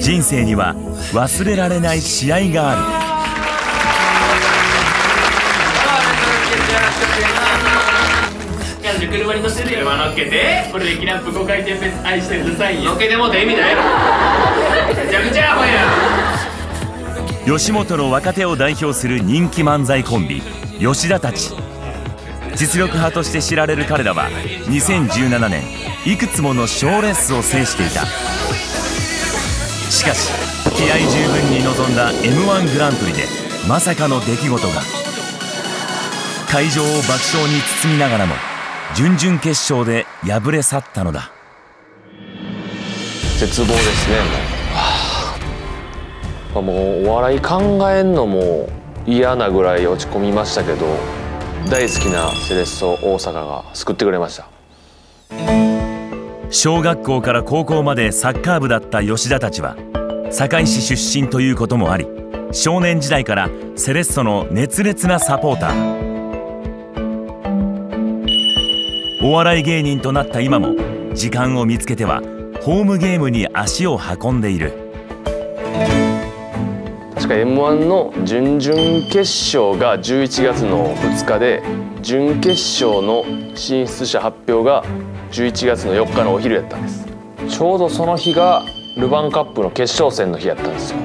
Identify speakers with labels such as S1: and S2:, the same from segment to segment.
S1: 人生には忘れられない試合がある。
S2: 車に乗せて車乗っけてこれでキラップ5回転フェス愛してくださいよ。けてもうて意味ないやろめちゃくちゃアホや
S1: 吉本の若手を代表する人気漫才コンビ吉田たち。実力派として知られる彼らは2017年いくつもの賞レースを制していた。しかし気合十分に臨んだ m 1グランプリでまさかの出来事が。会場を爆笑に包みながらも準々決勝で敗れ去ったのだ。
S3: 絶望ですね。もうもうお笑い考えんのも嫌なぐらい落ち込みましたけど大好きなセレッソ大阪が救ってくれました。
S1: 小学校から高校までサッカー部だった吉田たちは堺市出身ということもあり少年時代からセレッソの熱烈なサポーター。お笑い芸人となった今も時間を見つけてはホームゲームに足を運んでいる。
S3: 確か m 1の準々決勝が11月の2日で準決勝の進出者発表が11月の4日のお昼やったんです。ちょうどその日がルヴァンカップの決勝戦の日やったんですよ。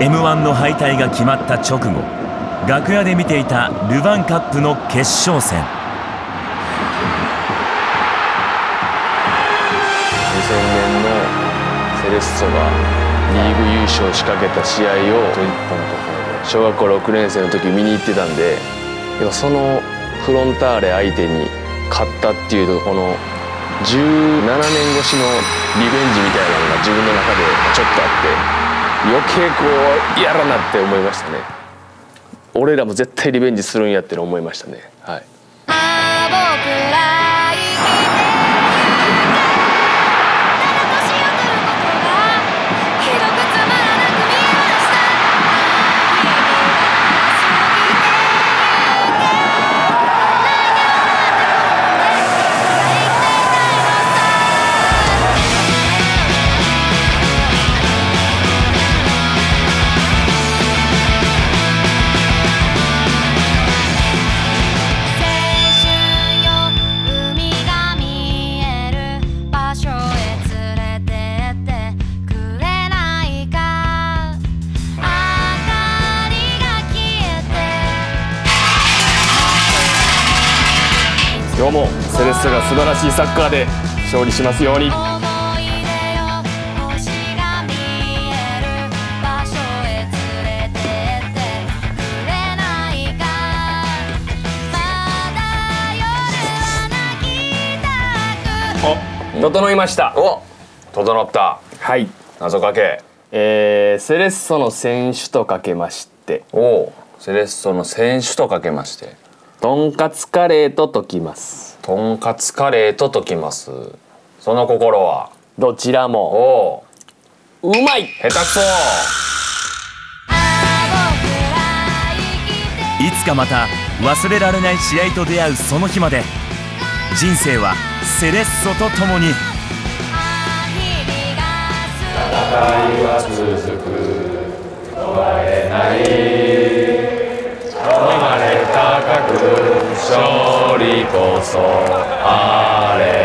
S1: m 1の敗退が決まった直後楽屋で見ていたルヴァンカップの決勝戦。
S3: 2000年のセレッソがリーグ優勝しかけた試合を小学校6年生の時見に行ってたんでそのフロンターレ相手に勝ったっていうとこの17年越しのリベンジみたいなのが自分の中でちょっとあって余計こうやらなって思いましたね。俺らも絶対リベンジするんやって思いましたね。はい。今日もセレッソが素晴らしいサッカーで勝利しますように。お整いました。
S4: お。整った。
S3: はい。
S4: 謎かけ。
S3: えー、セレッソの選手とかけまして。
S4: おおセレッソの選手とかけまして
S3: とんかつカレーと解きます。
S4: とんかつカレーと解きます。その心は？
S3: どちら
S4: お
S3: も。
S4: お
S3: う。まい。
S4: 下手くそ。
S1: いつかまた忘れられない試合と出会うその日まで人生はセレッソと共に
S4: 勝利こそあれ。